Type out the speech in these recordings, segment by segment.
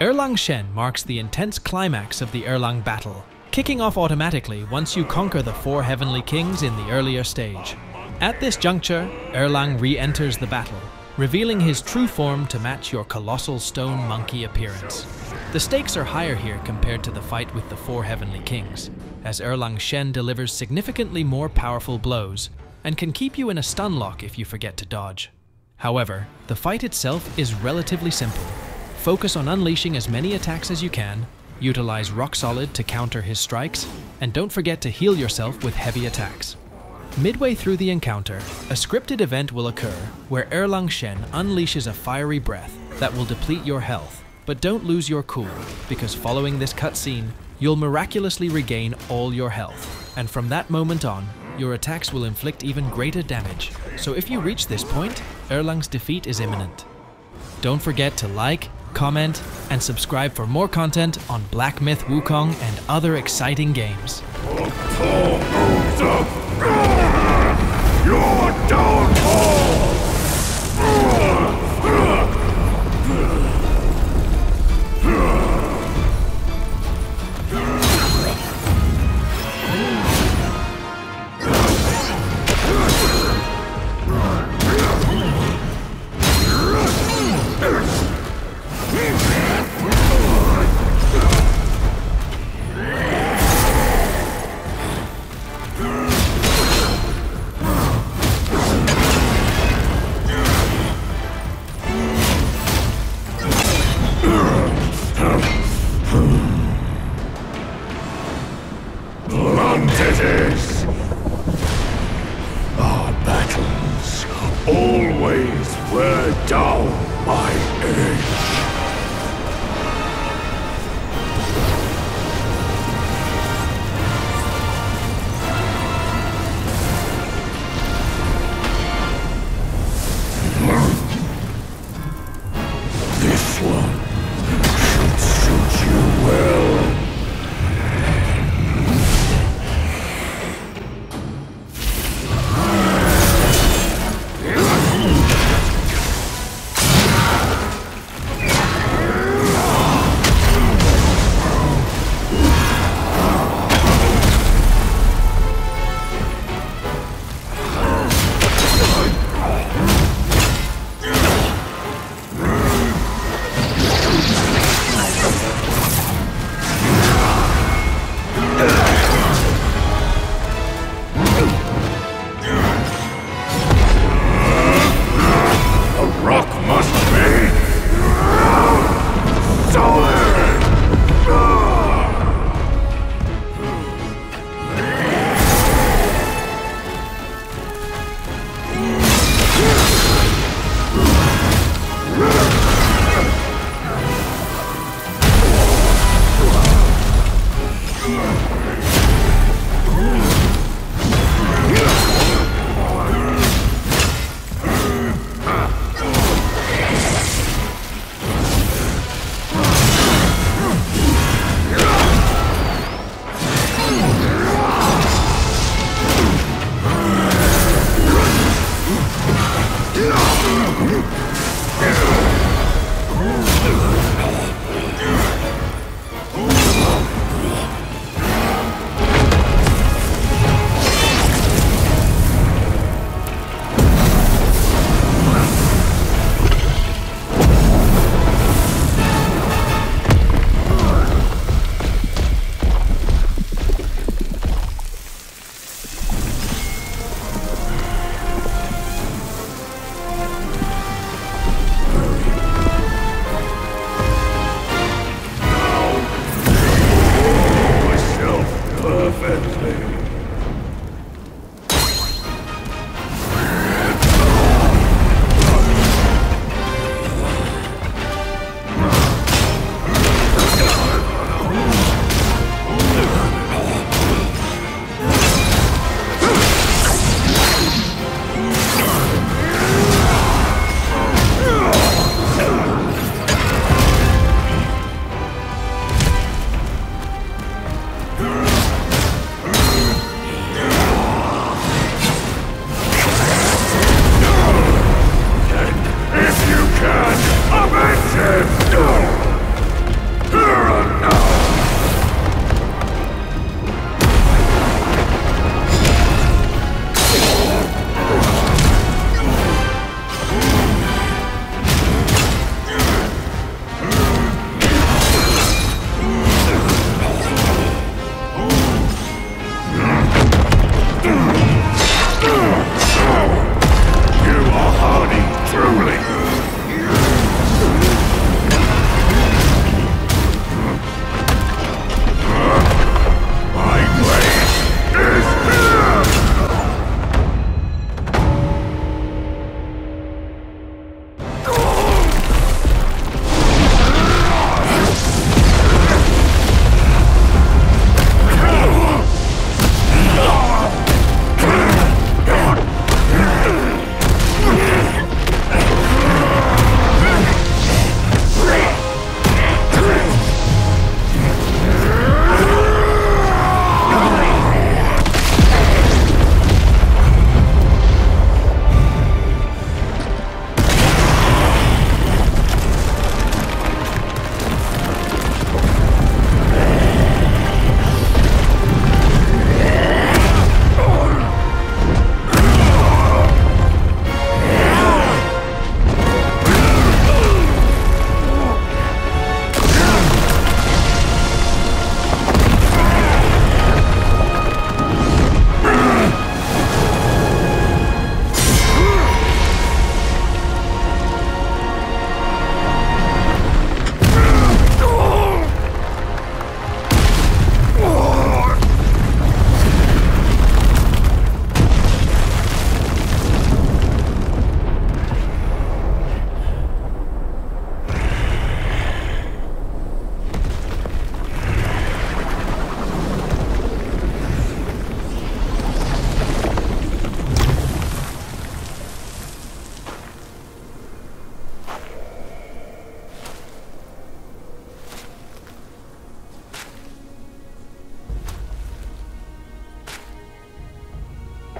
Erlang Shen marks the intense climax of the Erlang battle, kicking off automatically once you conquer the four heavenly kings in the earlier stage. At this juncture, Erlang re-enters the battle, revealing his true form to match your colossal stone monkey appearance. The stakes are higher here compared to the fight with the four heavenly kings, as Erlang Shen delivers significantly more powerful blows and can keep you in a stun lock if you forget to dodge. However, the fight itself is relatively simple. Focus on unleashing as many attacks as you can, utilize Rock Solid to counter his strikes, and don't forget to heal yourself with heavy attacks. Midway through the encounter, a scripted event will occur where Erlang Shen unleashes a fiery breath that will deplete your health. But don't lose your cool, because following this cutscene, you'll miraculously regain all your health. And from that moment on, your attacks will inflict even greater damage. So if you reach this point, Erlang's defeat is imminent. Don't forget to like, comment, and subscribe for more content on Black Myth Wukong and other exciting games. Your downfall!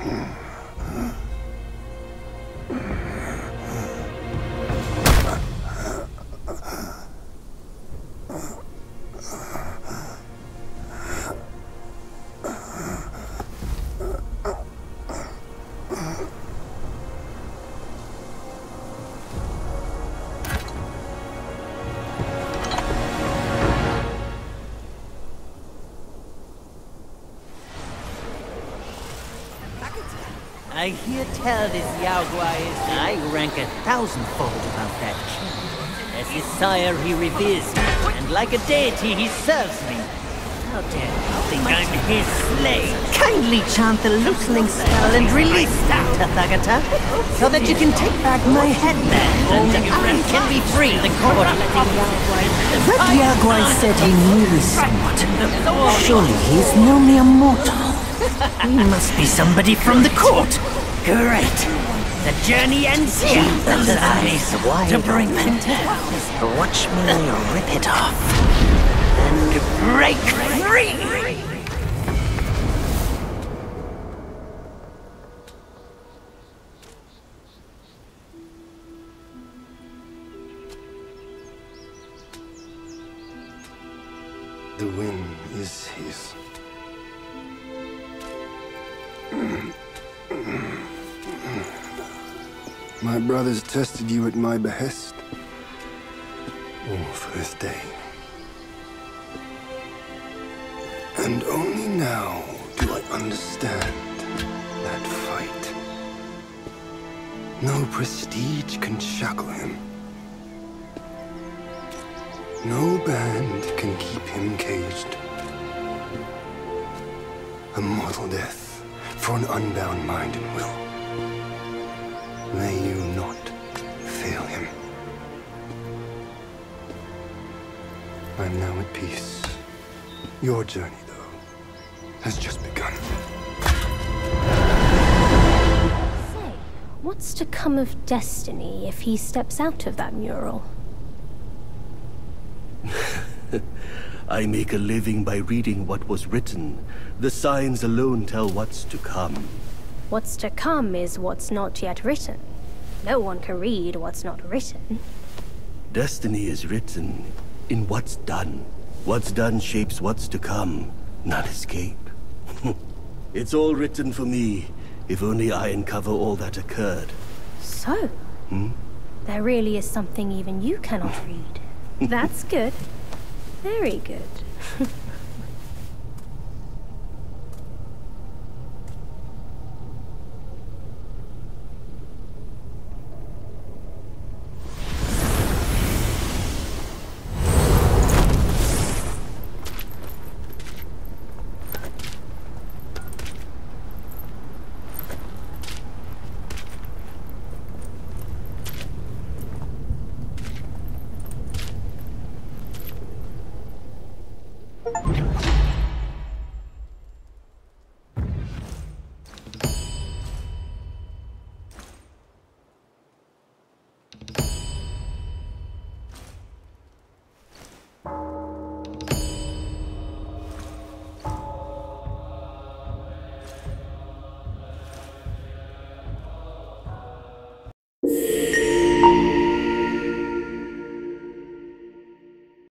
Mm-hmm. I hear tell this Yao Guai is... I rank a thousandfold above that king. As his sire, he reveres me, and like a deity, he serves me. How dare you think I'm his slave? Kindly chant the loosening spell and release that, Tathagata, so that you can take back my headband and I can be free. The court letting That Yao Guai said he knew somewhat. Surely he is no mere mortal. He must be somebody from the court. Great. The journey ends here. Those eyes wide to bring open. them down Watch me rip it off. and break free. The wind is his. My brothers tested you at my behest. All for day. And only now do I understand that fight. No prestige can shackle him. No band can keep him caged. A mortal death for an unbound mind and will. May you not fail him. I'm now at peace. Your journey, though, has just begun. Say, what's to come of Destiny if he steps out of that mural? I make a living by reading what was written. The signs alone tell what's to come. What's to come is what's not yet written. No one can read what's not written. Destiny is written in what's done. What's done shapes what's to come, not escape. it's all written for me, if only I uncover all that occurred. So, Hmm? there really is something even you cannot read. That's good. Very good.